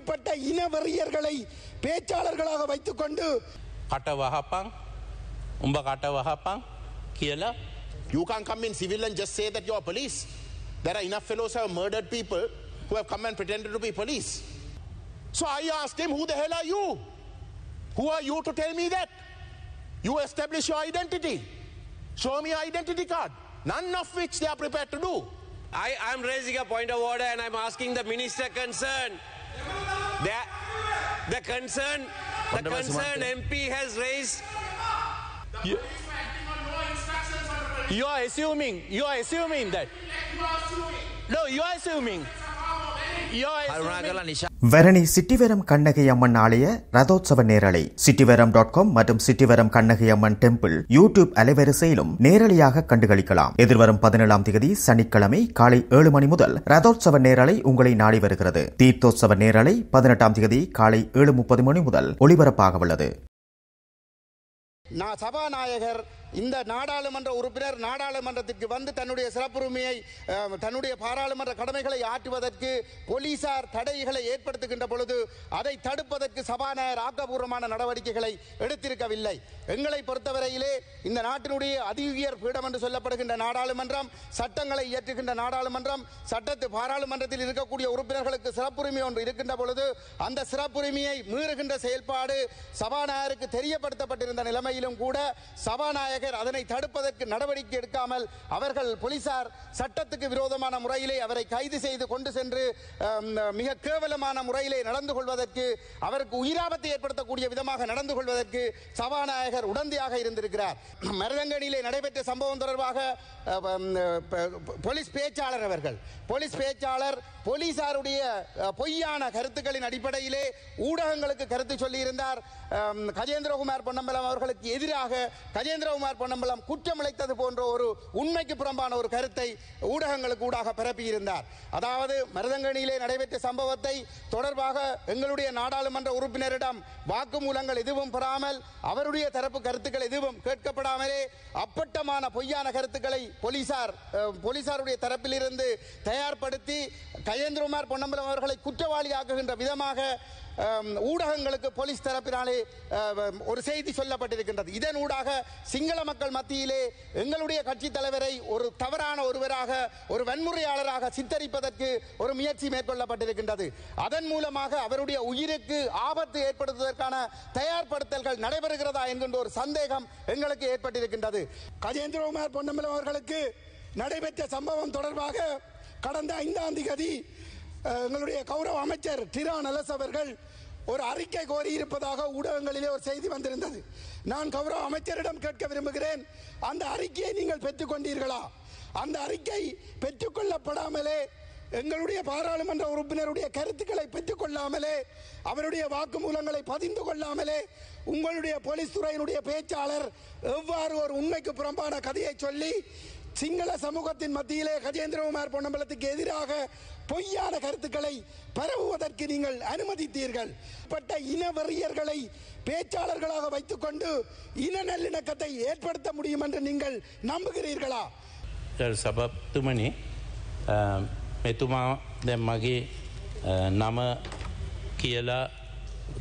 இப்படிப்பட்ட இனவெறியர்களை பேச்சாளர்களாக வைத்துக்கொண்டு කට වහපං උඹ කට වහපං කියලා You can't come in civil and just say that you're police. There are enough fellows who have murdered people who have come and pretended to be police. So I asked him, Who the hell are you? Who are you to tell me that? You establish your identity. Show me your identity card. None of which they are prepared to do. I am raising a point of order and I'm asking the minister concerned. The, the concern, the concern. MP has raised. You are assuming, you are assuming that. No, you are assuming. வெரணி Chittivaram Kannagai அம்மன் ஆலய ரதோத்சவ நேரலை. Chittivaram dot com மற்றும் Chittivaram Kannagai Amman temple YouTube அலைவரிசையிலும் நேரலையாக கண்டுகளிக்கலாம். எதிர்வரும் பதினேழாம் தேதி சனிக்கிழமை காலை ஏழு மணி முதல் ரதோத்சவ நேரலை உங்களை நாடி வருகிறது. தீர்த்தோத்சவ நேரலை பதினெட்டாம் தேதி காலை ஏழு முப்பது மணி முதல் ஒளிபரப்பாக உள்ளது நான் சபாநாயகர் இந்த நாடாளுமன்ற உறுப்பினர் நாடாளுமன்றத்திற்கு வந்து தன்னுடைய சிறப்புரிமையை தன்னுடைய பாராளுமன்ற கடமைகளை ஆற்றுவதற்கு போலீசார் தடைகளை ஏற்படுத்துகின்ற பொழுது அதை தடுப்பதற்கு சபாநாயகர் ஆக்கப்பூர்வமான நடவடிக்கைகளை எடுத்திருக்கவில்லை. எங்களை பொறுத்தவரையிலே இந்த நாட்டினுடைய அதி உயர் பீடம் என்று சொல்லப்படுகின்ற நாடாளுமன்றம் சட்டங்களை இயற்றுகின்ற நாடாளுமன்றம் சட்டத்து பாராளுமன்றத்தில் இருக்கக்கூடிய உறுப்பினர்களுக்கு சிறப்புரிமை ஒன்று இருக்கின்ற பொழுது அந்த சிறப்புரிமையை மீறுகின்ற செயல்பாடு சபாநாயகருக்கு தெரியப்படுத்தப்பட்டிருந்த நிலைமையிலும் கூட சபாநாயகர் அதனை தடுப்பதற்கு நடவடிக்கை எடுக்காமல் அவர்கள் போலீசார் சட்டத்துக்கு விரோதமான முறையிலே அவரை கைது செய்து கொண்டு சென்று மிக கேவலமான முறையிலே நடந்து கொள்வதற்கு அவருக்கு உயிராபத்தை ஏற்படுத்தக்கூடிய விதமாக நடந்து கொள்வதற்கு சபாநாயகர் உடந்தையாக இருந்திருக்கிறார். மருதங்கனியிலே நடைபெற்ற சம்பவம் தொடர்பாக போலீஸ் பேச்சாளர் அவர்கள் போலீஸ் பேச்சாளர் போலீசாருடைய பொய்யான கருத்துக்களின் அடிப்படையிலே ஊடகங்களுக்கு கருத்து சொல்லியிருந்தார். கஜேந்திரகுமார் பொன்னம்பலம் அவர்களுக்கு எதிராக கஜேந்திரகுமார் பொன்னம்பலம் குற்றமிழைத்தது போன்ற ஒரு உண்மைக்கு புறம்பான ஒரு கருத்தை ஊடகங்களுக்கு ஊடாக பரப்பியிருந்தார். அதாவது மருதங்கணியிலே நடைபெற்ற சம்பவத்தை தொடர்பாக எங்களுடைய நாடாளுமன்ற உறுப்பினரிடம் வாக்குமூலங்கள் எதுவும் பெறாமல் அவருடைய தரப்பு கருத்துக்கள் எதுவும் கேட்கப்படாமலே அப்பட்டமான பொய்யான கருத்துக்களை போலீசார் போலீசாருடைய தரப்பிலிருந்து தயார்படுத்தி கயேந்திரகுமார் பொன்னம்பலம் அவர்களை குற்றவாளியாக்குகின்ற விதமாக ஊடகங்களுக்கு போலீஸ் தரப்பினாலே ஒரு செய்தி சொல்லப்பட்டிருக்கின்றது. இதன் ஊடாக சிங்கள மக்கள் மத்தியிலே எங்களுடைய கட்சி தலைவரை ஒரு தவறான ஒருவராக ஒரு வன்முறையாளராக சித்தரிப்பதற்கு ஒரு முயற்சி மேற்கொள்ளப்பட்டிருக்கின்றது. அதன் மூலமாக அவருடைய உயிருக்கு ஆபத்து ஏற்படுத்துவதற்கான தயார்படுத்தல்கள் நடைபெறுகிறதா என்கின்ற ஒரு சந்தேகம் எங்களுக்கு ஏற்பட்டிருக்கின்றது. கஜேந்திரகுமார் பொன்னம்பலம் அவர்களுக்கு நடைபெற்ற சம்பவம் தொடர்பாக கடந்த ஐந்தாம் திகதி எங்களுடைய கௌரவ அமைச்சர் டிரா நலஸ் அவர்கள் ஒரு அறிக்கை கோரியிருப்பதாக ஊடகங்களிலே ஒரு செய்தி வந்திருந்தது. நான் கௌரவ அமைச்சரிடம் கேட்க விரும்புகிறேன். அந்த அறிக்கையை நீங்கள் பெற்றுக்கொண்டீர்களா அந்த அறிக்கை பெற்றுக்கொள்ளப்படாமலே எங்களுடைய பாராளுமன்ற உறுப்பினருடைய கருத்துக்களை பெற்றுக்கொள்ளாமலே அவருடைய வாக்குமூலங்களை பதிந்து கொள்ளாமலே உங்களுடைய போலீஸ் துறையினுடைய பேச்சாளர் எவ்வாறு ஒரு உண்மைக்கு புறம்பான கதையை சொல்லி சிங்கள சமூகத்தின் மத்தியிலே கஜேந்திரகுமார் பொன்னம்பலத்துக்கு எதிராக பொய்யான கருத்துக்களை பரவுவதற்கு நீங்கள் அனுமதித்தீர்கள் பட்ட இனவெறியர்களை பேச்சாளர்களாக வைத்துக்கொண்டு இன நல்லிணக்கத்தை ஏற்படுத்த முடியும் என்று நீங்கள் நம்புகிறீர்களா සබත්තුමනි මෙතුමා දැ මගේ අ, නම කියලා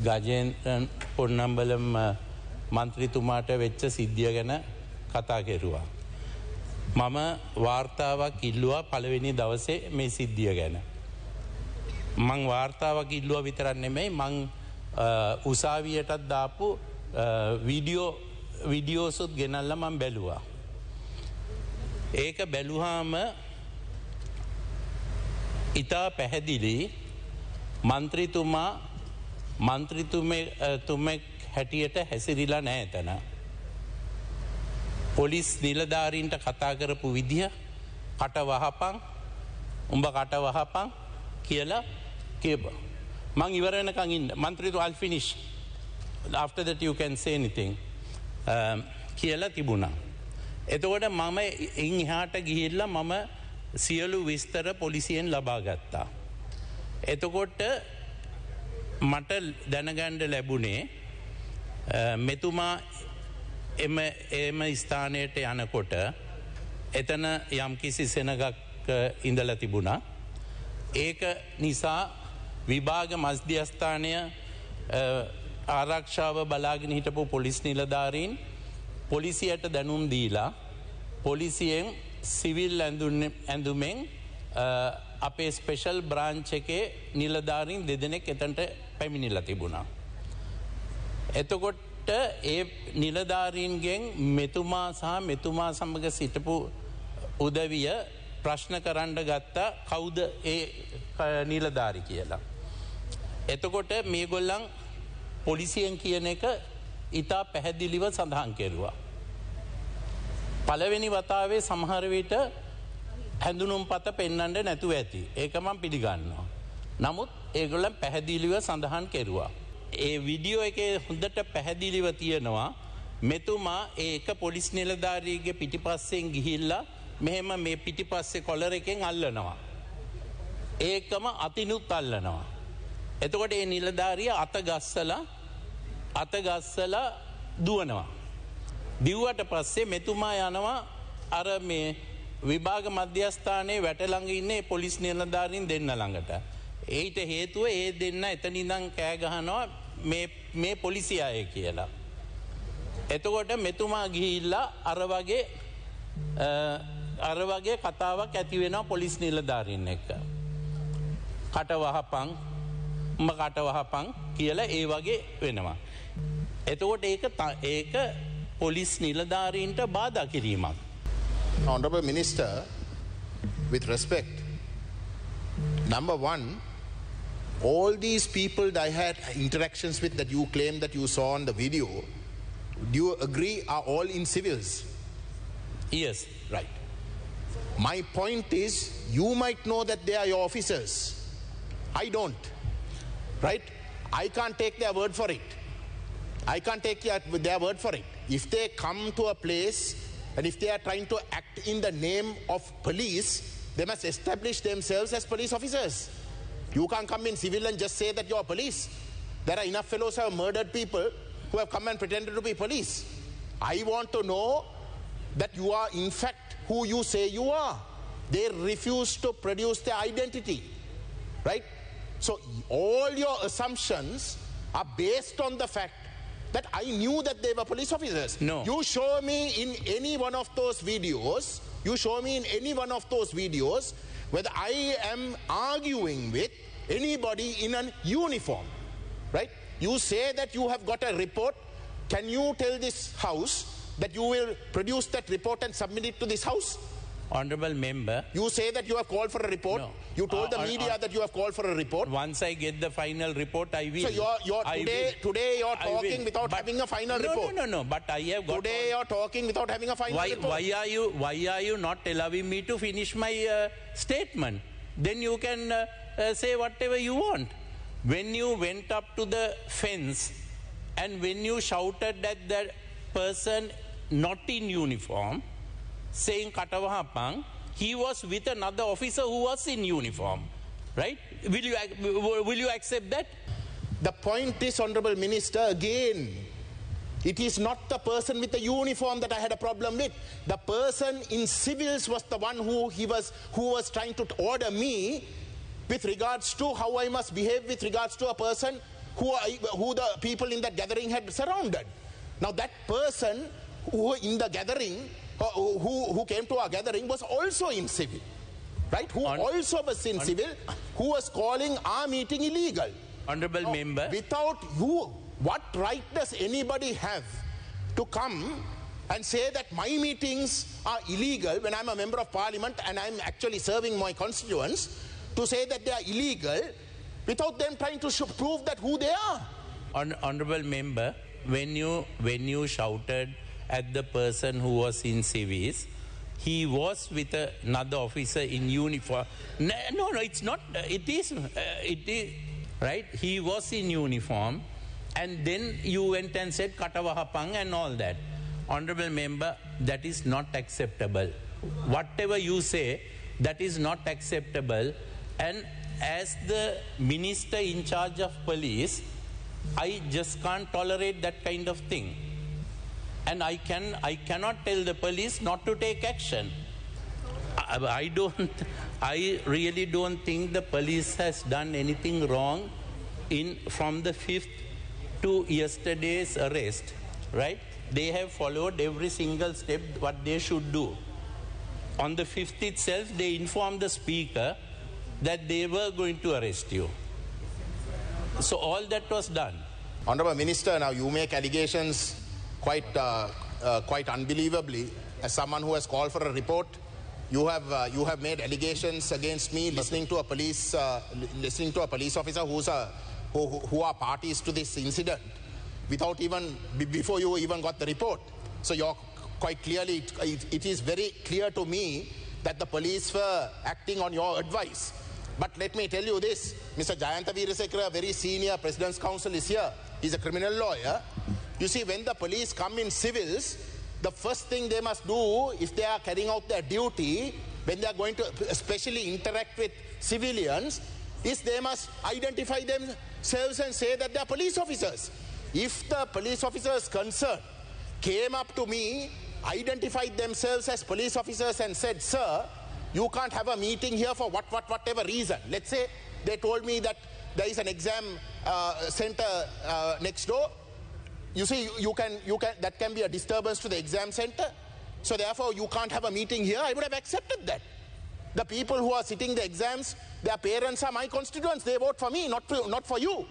ගජයෙන් පොන්නම්බලම් මන්ත්‍රීතුමාට වෙච්ච සිද්ධිය ගැන කතා කෙරුවා. මම වාර්තාවක් ඉල්ලුවා පළවෙනි දවසේ මේ සිද්ධිය ගැන. මං වාර්තාවක් ඉල්ලුව විතරන්න නෙමෙයි මං අ, උසාවියටත් දාපු අ, වීඩියෝ විඩියෝසුත් ගෙනල්ල මං බැලුවා. ඒක බැලුහාම ඉතා පැහැදිලි මන්ත්‍රීතුමා මන්ත්‍රීතුමෙක් හැටියට හැසිරිලා නෑ තැන. පොලිස් නිලධාරීන්ට කතා කරපු විදිහ කට වහපං උඹ කට වහපං කියලා කියබ. මං ඉවරනකං ඉන්න මන්ත්‍රීතු අල්ෆිනිශ් after that you can say anything um, කියලා තිබුණා. එතකොට මම ඉන් එහාට ගිහිල්ල මම සියලු විස්තර පොලිසියෙන් ලබා ගත්තා. එතකොට මට දැනගණ්ඩ ලැබුණේ අ, මෙතුමා එම එම ස්ථානයට යනකොට එතන යම්කිසි සෙනගක් අ, ඉඳල තිබුණා. ඒක නිසා විභාග මස්ධ්‍යස්ථානය අ, ආරක්ෂාව බලාගෙන හිටපු පොලිස් නිලධාරීන් පොලිසියට දැනුම් දීලා පොලිසියෙන් සිවිල් ඇඳුන්න- ඇඳුමෙන් අ, අපේ ස්පෙෂල් බ්‍රාංච් එකේ නිලධාරීන් දෙදෙනෙක් එතන්ට පැමිණිල්ල තිබුණා. එතකොට ඒ නිලධාරීන්ගෙන් මෙතුමා සහ මෙතුමා සමඟ සිටපු උදවිය ප්‍රශ්න කරන්න ගත්තා කෞුද ඒ ක- නිලධාරි කියලා. එතකොට මේ ගොල්ලන් පොලිසියෙන් කියන එක ඉතා පැහැදිලිව සඳහන් කෙරුවා. පළවෙනි වතාවේ සමහරවිට හැඳුනුම් පත පෙන්නට නැතුව ඇති. ඒකමං පිළිගන්නවා. නමුත් ඒගොල්ලන් පැහැදිලිව සඳහන් කෙරුවා. ඒ විඩියෝ එක හොඳට පැහැදිලිව තියෙනවා මෙතුමා ඒක පොලිස් නිලධාරීගේ පිටිපස්සෙන් ගිහිල්ලා මෙහෙම මේ පිටිපස්සේ කොලර එකෙන් අල්ලනවා. ඒකම අතිනුත් අල්ලනවා. එතකොට ඒ නිලධාරිය අතගස්සල අතගස්සල දුවනවා. දිව්වට පස්සේ මෙතුමා යනවා අර මේ විභාග මධ්‍යස්ථානයේ වැටළඟ ඉන්නේ පොලිස් නිලධාරින් දෙන්න ළඟට. ඒට හේතුව ඒ දෙන්න එතනිදං කෑගහනවා මේ- මේ පොලිසි අය කියලා. එතකොට මෙතුමා ගිහිල්ලා අර වගේ අ, අර වගේ කතාවක් ඇතිවෙන පොලිස් නිලධාරින් එක්ක. කටවහපං ම කටවහපං කියලා ඒ වගේ වෙනවා. එතකොට ඒක ත- ඒක පොලිස් නිලධාරීන්ට බාධ කිරීමක්. Honorable Minister, with respect, number one, all these people that I had interactions with that you claim that you saw on the video, do you agree are all in civils? Yes. Right. My point is, you might know that they are your officers. I don't. Right? I can't take their word for it. I can't take their- their word for it. If they come to a place and if they are trying to act in the name of police, they must establish themselves as police officers. You can't come in civil and just say that you're police. There are enough fellows who have murdered people who have come and pretended to be police. I want to know that you are in fact who you say you are. They refuse to produce their identity. Right? So all your assumptions are based on the fact that I knew that they were police officers. No. You show me in any one of those videos, you show me in any one of those videos whether I am arguing with anybody in an uniform. Right? You say that you have got a report. Can you tell this house that you will produce that report and submit it to this house? Honorable member, You say that you have called for a report. No. You told Uh, the media uh, that you have called for a report. once I get the final report, I will. So you're, you're today, will. today you're talking without But- having a final no, report. No, no, no, but I have got. Today you're talking without having a final why, report. why are you why are you not allowing me to finish my uh, statement then you can uh, uh, say whatever you want when you went up to the fence and when you shouted at the person not in uniform saying katawahapang he was with another officer who was in uniform right will you will you accept that The point is, Honorable Minister, again, it is not the person with the uniform that I had a problem with. The person in civils was the one who he was who was trying to order me with regards to how I must behave with regards to a person who, I, who the people in that gathering had surrounded. Now that person who in the gathering, Uh, who, who came to our gathering was also in civil. Right? Who On- also was in civil, who was calling our meeting illegal. honorable member Without you, what right does anybody have to come and say that my meetings are illegal when I'm a member of parliament and I'm actually serving my constituents to say that they are illegal without them trying to sh- prove that who they are? Hon- honorable member, when you when you shouted at the person who was in civis, he was with another officer in uniform. No, no, no it's not. uh, It is. Uh, it is right. He was in uniform, and then you went and said katawahapang and all that. Honorable member, that is not acceptable. Whatever you say, that is not acceptable. And as the minister in charge of police, I just can't tolerate that kind of thing. And I, can, I cannot tell the police not to take action. I I don't, I really don't think the police has done anything wrong in, from the 5th to yesterday's arrest, right? They have followed every single step what they should do. On the 5th itself, they informed the speaker that they were going to arrest you. So all that was done. Honorable Minister, now you make allegations quite, uh, uh, quite unbelievably. As someone who has called for a report, you have, uh, you have made allegations against me listening to a police, listening to a police officer who's a, who, who- are parties to this incident without even, before you even got the report. So you're quite clearly, it- it, is very clear to me that the police were acting on your advice. But let me tell you this, Mr. Jayanta a very senior President's Counsel is here. He's a criminal lawyer. You see, when the police come in civils, the first thing they must do if they are carrying out their duty, when they are going to especially interact with civilians, is they must identify themselves and say that they are police officers. If the police officers concerned came up to me, identified themselves as police officers and said, Sir, you can't have a meeting here for what, what, whatever reason. Let's say they told me that there is an exam uh, center uh, next door. You see, you, can, you can, that can be a disturbance to the exam center. So therefore, you can't have a meeting here. I would have accepted that. The people who are sitting the exams, their parents are my constituents. They vote for me, not for, not for you.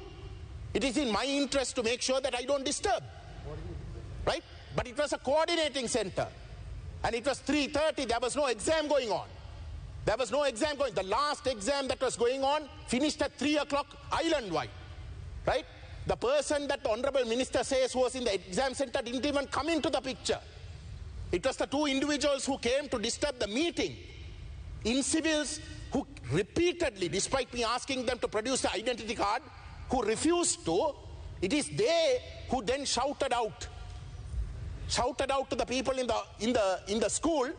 It is in my interest to make sure that I don't disturb right? But it was a coordinating center. And it was 3.30, there was no exam going on. There was no exam going. The last exam that was going on finished at 3 o'clock island-wide, right? The person that the Honorable Minister says who was in the exam center didn't even come into the picture. It was the two individuals who came to disturb the meeting. In civils who repeatedly, despite me asking them to produce the identity card, who refused to, it is they who then shouted out. Shouted out to the people in the in the in the school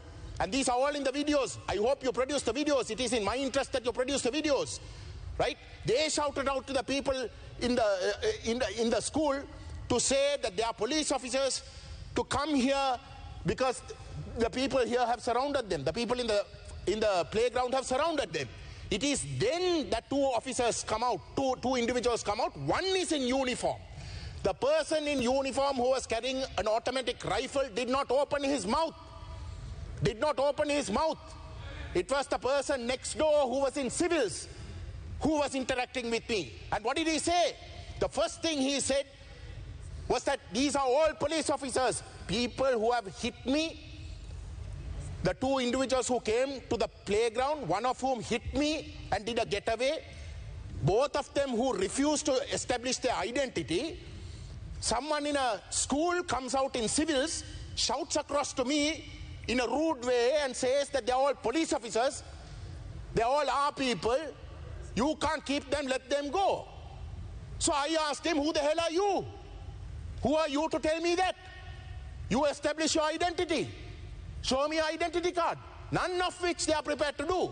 and these are all in the videos. I hope you produce the videos. It is in my interest that you produce the videos. Right? They shouted out to the people in the uh, in the in the school to say that they are police officers to come here because the people here have surrounded them. The people in the in the playground have surrounded them. It is then that two officers come out two two individuals come out. One is in uniform. The person in uniform who was carrying an automatic rifle did not open his mouth. Did not open his mouth. It was the person next door who was in civils who was interacting with me. And what did he say? The first thing he said was that these are all police officers, people who have hit me. The two individuals who came to the playground, one of whom hit me and did a getaway, both of them who refused to establish their identity, someone in a school comes out in civils, shouts across to me in a rude way and says that they're all police officers, they're all are people, you can't keep them, let them go. So I asked him, Who the hell are you? Who are you to tell me that? You establish your identity. Show me your identity card. None of which they are prepared to do.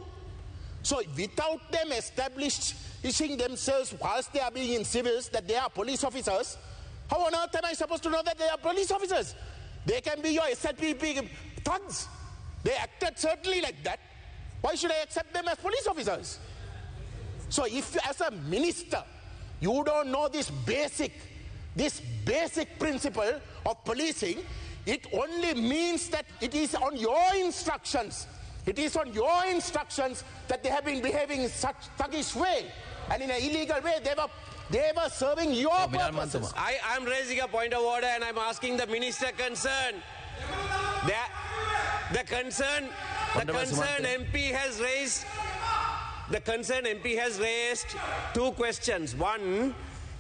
So without them establishing themselves whilst they are being in civils that they are police officers, how on earth am I supposed to know that they are police officers? They can be your SLPP thugs. They acted certainly like that. Why should I accept them as police officers? So if as a minister, you don't know this basic, this basic principle of policing, it only means that it is on your instructions. It is on your instructions that they have been behaving in such thuggish way. And in an illegal way, they were they were serving your purposes. I am raising a point of order and I'm asking the minister concerned. The, the concern, the Honourable concerned MP has raised, the concerned MP has raised two questions. One,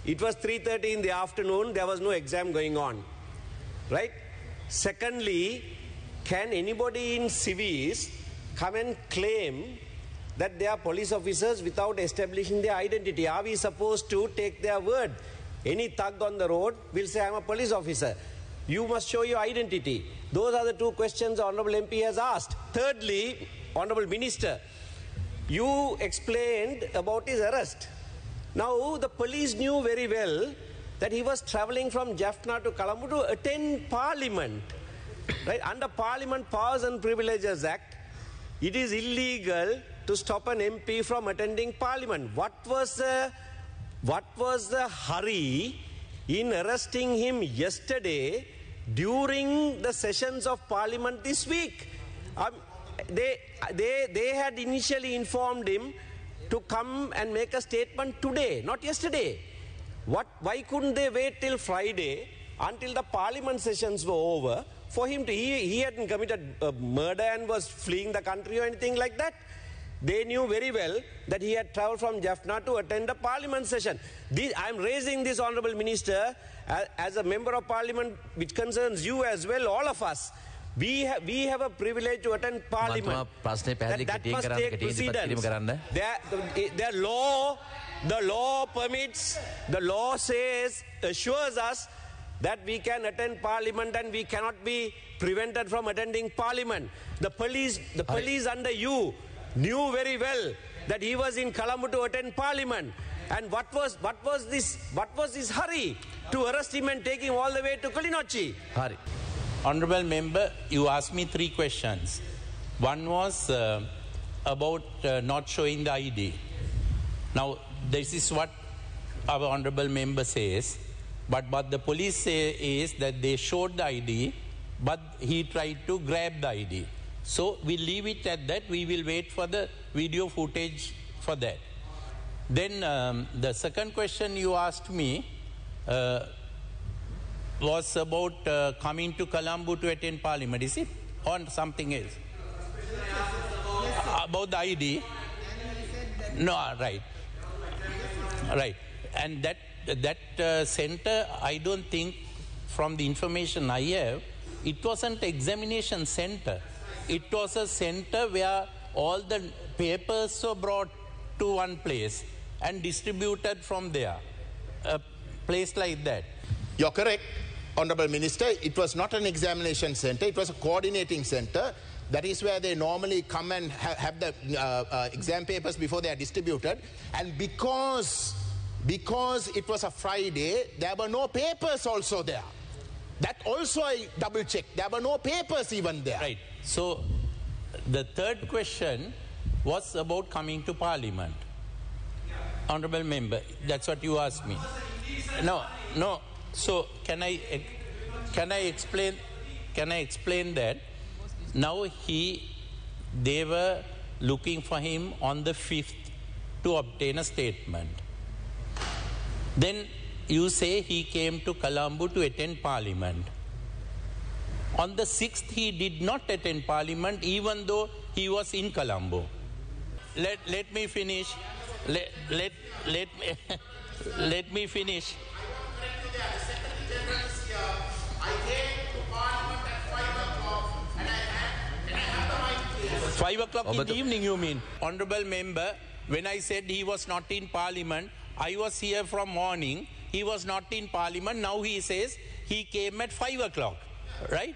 it was 3.30 in the afternoon, there was no exam going on. Right? Secondly, can anybody in civis come and claim that they are police officers without establishing their identity? Are we supposed to take their word? Any thug on the road will say, I'm a police officer. You must show your identity. Those are the two questions the Honorable MP has asked. Thirdly, Honorable Minister, you explained about his arrest. Now, the police knew very well that he was traveling from Jaffna to Colombo to attend Parliament. Right? Under Parliament Powers and Privileges Act, it is illegal to stop an MP from attending parliament. What was the, what was the hurry in arresting him yesterday during the sessions of parliament this week? Um, they, they, they had initially informed him to come and make a statement today, not yesterday. What, why couldn't they wait till Friday until the parliament sessions were over for him to. He, he hadn't committed uh, murder and was fleeing the country or anything like that. They knew very well that he had traveled from Jaffna to attend a parliament session. This, I'm raising this, Honorable Minister, as, as a member of parliament which concerns you as well, all of us. We have we have a privilege to attend parliament. That පැහැදිලි කෙටියෙන් කරන්න කෙටියෙන් their law the law permits the law says assures us that we can attend parliament and we cannot be prevented from attending parliament. The police, the police under you knew very well that he was in Colombo to attend parliament. And what was what was this what was this hurry to arrest him and take him all the way to Kilinochchi? Hurry. Honorable member, you asked me three questions. One was uh, about uh, not showing the ID. Now, this is what our honorable member says, but what the police say is that they showed the ID, but he tried to grab the ID. So we leave it at that. We will wait for the video footage for that. Then um, the second question you asked me uh, was about uh, coming to Colombo to attend parliament, is it? Or something else? About the ID? No, right. Right. And that, that uh, center, I don't think, from the information I have, it wasn't examination center. It was a center where all the papers were brought to one place and distributed from there. A place like that. You're correct, Honorable Minister. It was not an examination center, it was a coordinating center. That is where they normally come and ha- have the uh, uh, exam papers before they are distributed. And because, because it was a Friday, there were no papers also there. That also I double checked. There were no papers even there. Right. So the third question was about coming to parliament. Honorable member, that's what you asked me. No, no. So can I can I explain can I explain that? Now he they were looking for him on the 5th to obtain a statement. Then you say he came to Colombo to attend parliament. On the 6th, he did not attend parliament even though he was in Colombo. Let, let me finish. Let, let, let, me, let me finish. Five o'clock in the evening, you mean? Honorable member, when I said he was not in parliament, I was here from morning. He was not in parliament. Now he says he came at five o'clock, right?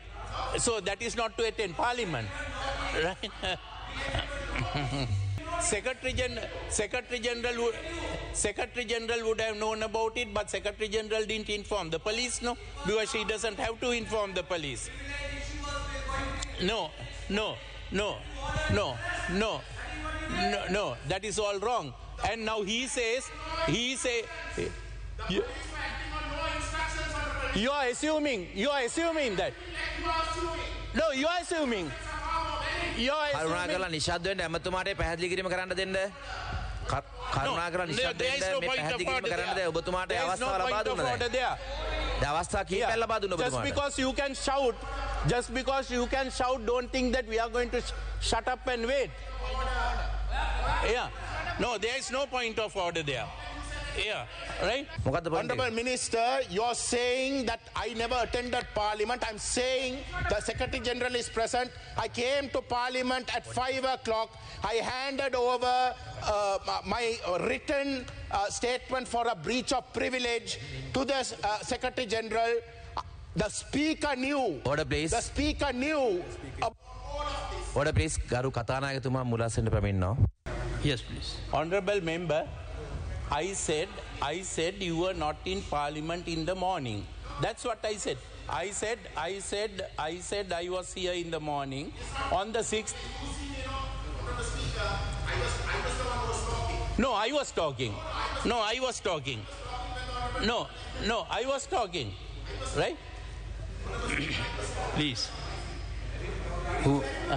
So that is not to attend parliament, right? Secretary General, Secretary General, would, Secretary General would have known about it, but Secretary General didn't inform the police, no, because she doesn't have to inform the police. No, no, no, no, no, no, no. That is all wrong. And now he says, he say, you, you are assuming, you are assuming that. No, you are assuming. කරුණා. කරලා නිශ්ශබ්ද වෙන්න ඇමතුමාට පැහැදිලි කිරීම කරන්න දෙන්න. කර- කරුණා කරලා නිශ්ශබ්ද වෙන්න මේ පැහැදිලි කිරීම කරන්න. දෙන්න ඔබතුමාට අවස්ථාව ලබා point of දුන්නා order දැන්. there. දැන් අවස්ථා Yeah. කීපයක් ලබා දුන්න Just ඔබතුමාට. because you can shout, just because you can shout, don't think that we are going to sh- shut up and wait. Yeah. No, there is no point of order there. Yeah, right? Honorable Minister, you're saying that I never attended Parliament. I'm saying the Secretary General is present. I came to Parliament at 5 o'clock. I handed over uh, my written uh, statement for a breach of privilege to the uh, Secretary General. The Speaker knew. Order, please. The Speaker knew. Order, please. Garu Katanayatuma Yes, please. Honorable Member. I said, I said you were not in parliament in the morning. That's what I said. I said, I said, I said I was here in the morning. On the 6th, No, I was talking. No, I was talking. No, no, I was talking. Right? Please. Who, uh,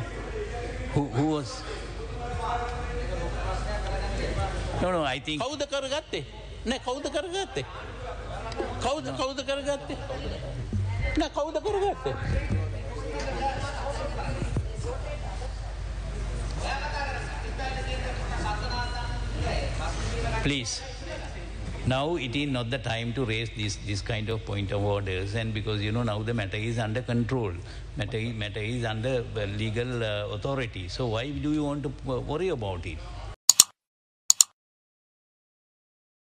who, who was? No, no, I think. ಕೌದ ಕರಗತ್ತೆ ನೇ ಕೌದ ಕರಗತ್ತೆ ಕೌದ ಕೌದ ಕರಗತ್ತೆ ನೇ ಕೌದ ಕರಗತ್ತೆ Please. Now it is not the time to raise this, this kind of point of orders, and because you know now the matter is under control, matter, matter is under uh, legal uh, authority. So why do you want to uh, worry about it?